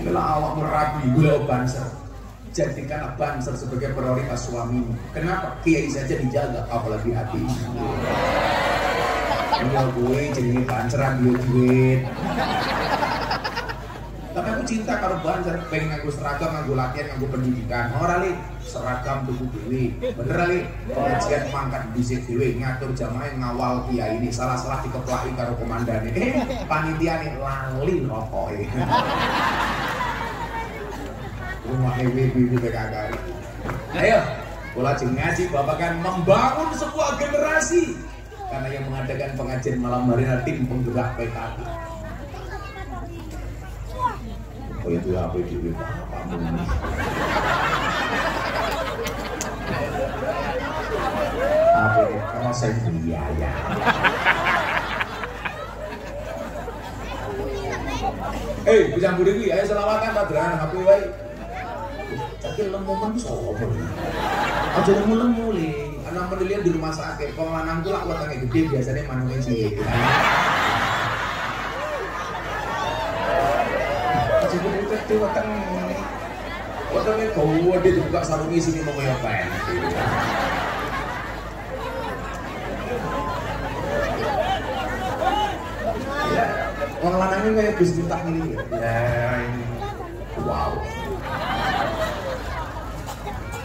Inilah awak merapi, gula banser. Jadikan banser sebagai prioritas suamimu. Kenapa? Kiai saja dijaga, apalagi hati. Ini gue jadi banseran dia duit. Tapi aku cinta karo banser, pengen nganggo seragam, nganggo latihan, nganggo pendidikan. Ora li, seragam tuku dewi. Bener li, pengajian mangkat bisik dewi, ngatur jamaah ngawal kiai ini. Salah-salah dikeplaki karo komandan Eh, panitia nih lali rokoke. Rumah ibu-ibu PKK. Ayo, bola ngaji bapak kan membangun sebuah generasi karena yang mengadakan pengajian malam hari tim penggerak PKK. Oh itu bapakmu ini? Apa ini? Karena saya biaya. Eh, bisa budi kuwi, ayo selawatan padahal HP wae. Tapi lemu men sopo. Aja lemu lemu li. Anak pendidikan di rumah sakit, kalau lanang tuh lah wetenge gede biasanya manungnya sih. Jadi itu weteng wetengnya kau dia juga sarungi sini mau ngapain? Ya, orang lanangnya kayak bis ditah ini. Ya, ini. Wow.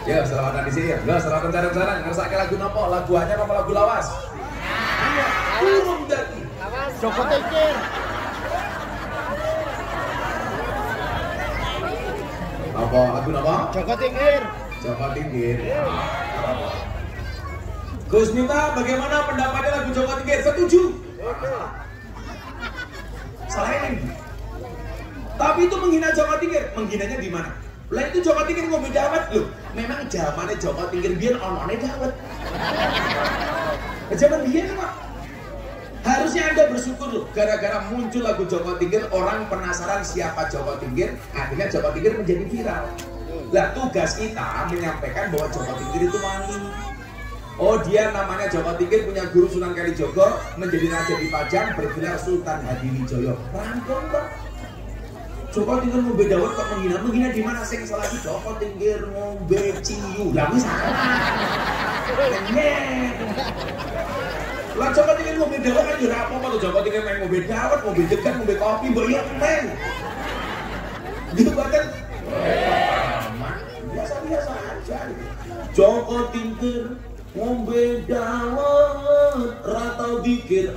Ya, selamat di sini ya. Enggak, selamat cara-cara. Ngerasa lagu nopo? Lagu hanya apa lagu lawas? Burung daki. Joko Tingkir. Apa lagu nopo? Joko Tingkir. Joko Tingkir. Gus Miftah, bagaimana pendapatnya lagu Joko Tingkir? Setuju? Salah ini. Tapi itu menghina Joko Tingkir. Menghinanya di mana? Lah itu Joko Tingkir ngombe dawet loh. Memang zamannya Joko Tingkir biar onone dawet. Zaman biar Pak. Harusnya Anda bersyukur loh, gara-gara muncul lagu Joko Tingkir, orang penasaran siapa Joko Tingkir, akhirnya Joko Tingkir menjadi viral. Lah tugas kita menyampaikan bahwa Joko Tingkir itu wangi. Oh dia namanya Joko Tingkir punya guru Sunan Kalijogo menjadi raja di Pajang bergelar Sultan Hadiwijoyo. Rangkong kok. Joko Tingkir ngombe dawet kok menghina menghina di mana sing salah di Joko Tingkir ngombe ciu. Lah wis salah. Lah Joko Tingkir ngombe dawet kan ya apa kalau Joko Tingkir main ngombe dawet, ngombe degan, ngombe kopi, iya men. Gitu bahkan biasa-biasa aja. Joko Tingkir ngombe dawet ratau dikir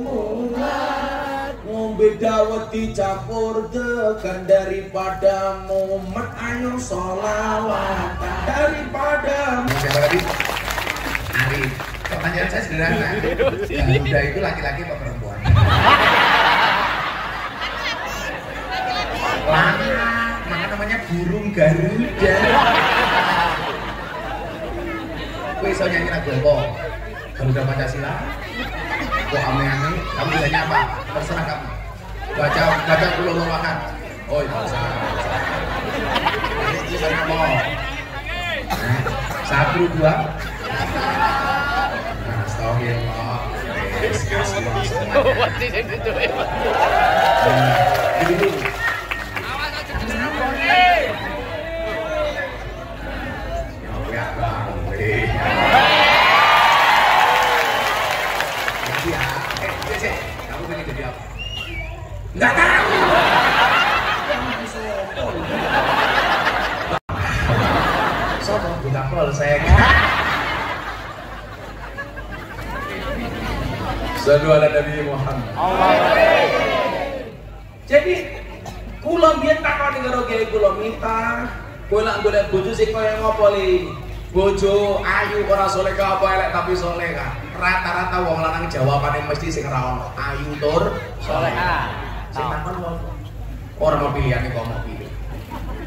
mulat ngombe dawet dicampur degan daripada mumet ayo solawatan daripada siapa tadi? Arif pertanyaan saya sederhana Garuda itu laki-laki apa perempuan? Lama, maka namanya burung Garuda Kowe iso nyanyi lagu apa? Garuda Pancasila? Kok ame-ame? Kamu bisanya apa? Terserah kamu. Baca baca pulau lawakan. Oh, salah. Bisa apa? Nah, Satu dua. what did you do? Mm. Sallu ala Nabi Muhammad. Jadi kula biyen takoni karo kiai kula minta kowe lak golek bojo sing kaya ngopo li? Bojo ayu ora solehah apa elek tapi solehah. Rata-rata wong lanang jawabane mesti sing ora ono. Ayu tur solehah. Sing takon wong ora mau pilihane kok mau pilih.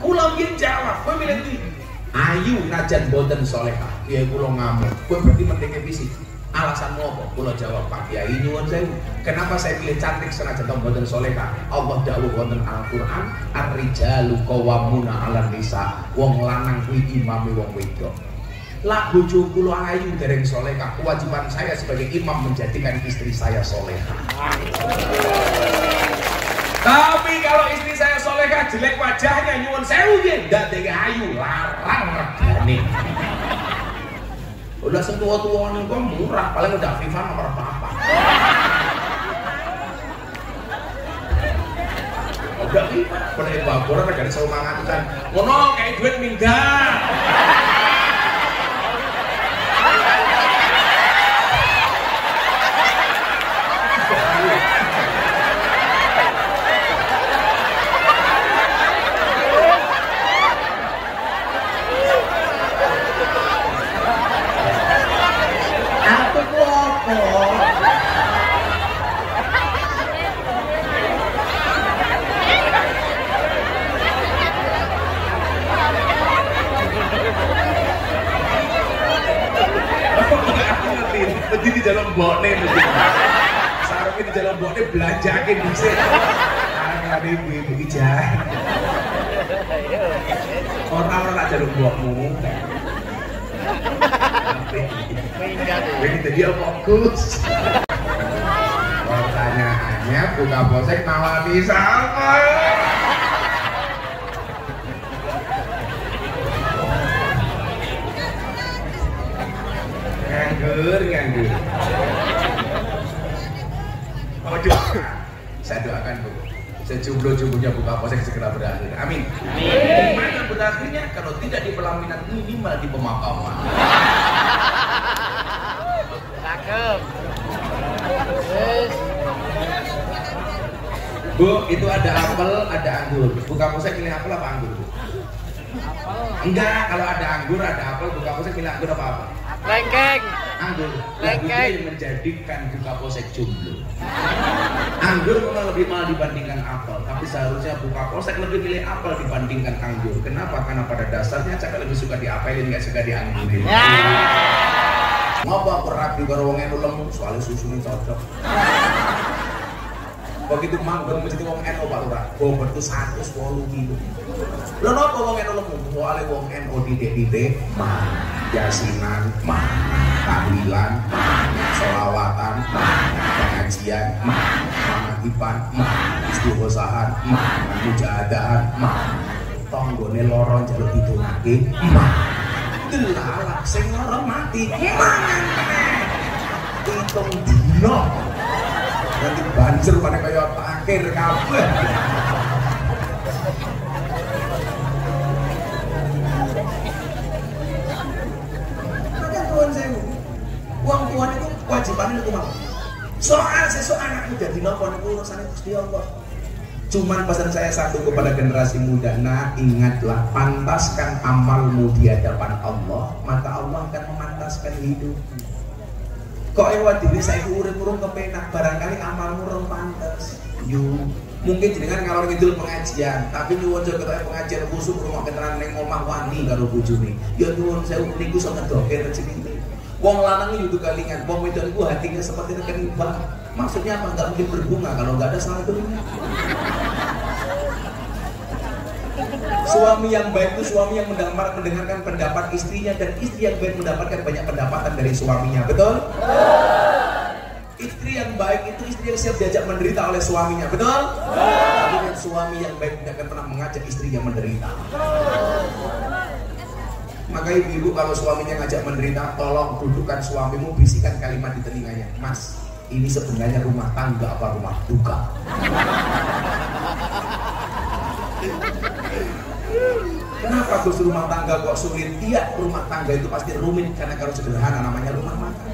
Kula biyen jawab, kowe milih ndi? Ayu najan boten solehah. Kiai kula ngamuk. Kowe berarti pentingnya fisik. Alasanmu apa? Kula jawab Pak Kiai nyuwun sewu. Kenapa saya pilih cantik senajan to mboten solehah? Allah dawuh wonten Al-Qur'an, "Ar-rijalu qawwamuna 'alan nisa." Wong lanang kuwi imame wong wedok. Lah bojo kula ayu dereng solehah. Kewajiban saya sebagai imam menjadikan istri saya solehah. Tapi kalau istri saya jelek wajahnya nyuwun sewu nggih ndadeke ayu larang regane udah sentuh tua nih kok murah paling udah Viva nomor apa udah Viva. Pada evaporan regane sewu mangatusan ngono kayak duit minggat Aku ku apa? Aku ngerti, mesti di jalan bokne mesti. Sarungnya di jalan bokne belanjakin bisa. Ada ibu-ibu ijah. Orang-orang nak jalur bokmu. Ini dia fokus. Pertanyaannya buka posek nawani sama. Nganggur, nganggur. Oh doakan, saya doakan bu. Sejumlah-jumlahnya buka posek segera berakhir. Amin. Amin. Mana berakhirnya kalau tidak di pelaminan minimal di pemakaman. Cakep. Bu, itu ada apel, ada anggur. Buka posek pilih apel apa anggur? Bu? Enggak, kalau ada anggur, ada apel, buka posek pilih anggur apa apa? Lengkeng. Anggur. Yang menjadikan buka posek jomblo. Anggur memang lebih mahal dibandingkan apel, tapi seharusnya buka posek lebih pilih apel dibandingkan anggur. Kenapa? Karena pada dasarnya cakap lebih suka diapelin, nggak suka dianggurin. Ya. Ngapa rapi karo wong enu lemu, soalnya susunya cocok. Begitu manggon mesti wong enu Pak Lurah, bobot itu 110 kilo. Lho napa wong enu lemu? Soalnya wong enu titik-titik, mah, yasinan, mah, tahlilan, mah, pengajian, istighosahan, mah, mujahadahan, tonggone lorong jaluk ditungake, mah, delalak sing lara mati mangan hitung dino nanti banjir pada kaya takir kabeh uang tuan itu kewajibannya itu mau soal sesuatu anakmu jadi nopo itu urusannya Gusti Allah Cuman pesan saya satu kepada generasi muda, nah ingatlah pantaskan amalmu di hadapan Allah, maka Allah akan memantaskan hidup. Kok ewa diri saya urip urung kepenak, barangkali amalmu rong pantas. Yu, mungkin jenengan ngalor ngidul pengajian, tapi nyuwun saya ketemu pengajian khusus rumah keterangan neng omah wani karo bojone. Ya nyuwun saya niku sok ngedoke rezeki. Wong lanang itu kalingan, wong wedok itu hatinya seperti rekening bank. Maksudnya apa? Enggak mungkin berbunga kalau nggak ada saldonya. Suami yang baik itu suami yang mendengar, mendengarkan pendapat istrinya dan istri yang baik mendapatkan banyak pendapatan dari suaminya. Betul? Istri yang baik itu istri yang siap diajak menderita oleh suaminya. Betul? Tapi kan suami yang baik tidak akan pernah mengajak istri yang menderita. Maka ibu-ibu kalau suaminya ngajak menderita, tolong dudukkan suamimu, bisikan kalimat di telinganya. Mas, ini sebenarnya rumah tangga apa rumah duka? Kenapa Gus rumah tangga kok sulit? Iya, rumah tangga itu pasti rumit karena kalau sederhana namanya rumah makan.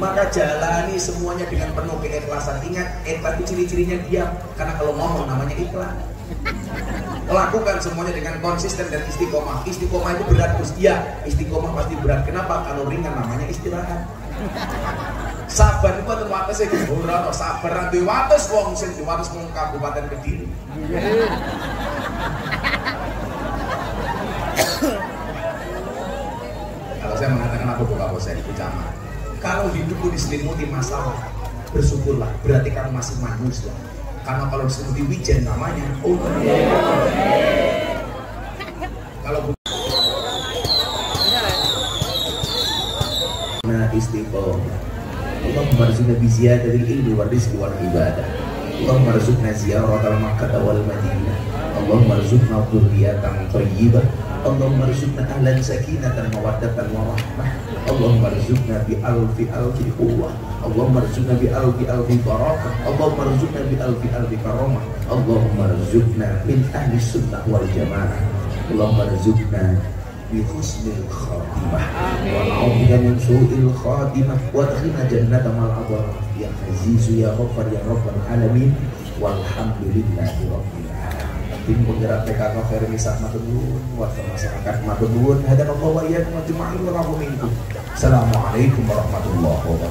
Maka jalani semuanya dengan penuh keikhlasan. Ingat, ikhlas itu ciri-cirinya diam. Karena kalau ngomong namanya ikhlas. Lakukan semuanya dengan konsisten dan istiqomah. Istiqomah itu berat, Gus. Iya, istiqomah pasti berat. Kenapa? Kalau ringan namanya istirahat. Sabar itu ada wates ya, ora ono sabar nanti wates wong sing di wates Kabupaten Kediri. Kalau saya mengatakan apa bapak saya itu sama. Kalau hidupmu diselimuti masalah, bersyukurlah. Berarti kamu masih manusia. Karena kalau disuruh wijen namanya, oh. Kalau Nah istiqomah. Allahumma rizqna bi ziyadati ilmi wa rizqi ibadah. Allah rizqna ziyarat al-Makkah wal Madinah. Allahumma rizqna dhurriyatan thayyibah اللهم ارزقنا ذرية طيبة اللهم ارزقنا أهلا سكينة مودة ورحمة اللهم ارزقنا بألف ألف قوة اللهم ارزقنا بألف ألف بركة اللهم ارزقنا بألف ألف كرامة اللهم ارزقنا من أهل السنة والجماعة اللهم ارزقنا بحسن الخاتمة ونعوذ بك من سوء الخاتمة وادخلنا جنة مع الأبرار يا عزيز يا غفر يا رب العالمين والحمد لله رب العالمين tim penggerak PKK Fermi matur nuwun warga masyarakat hadan Allah wa iyyakum ajma'in wa minkum Assalamualaikum warahmatullahi wabarakatuh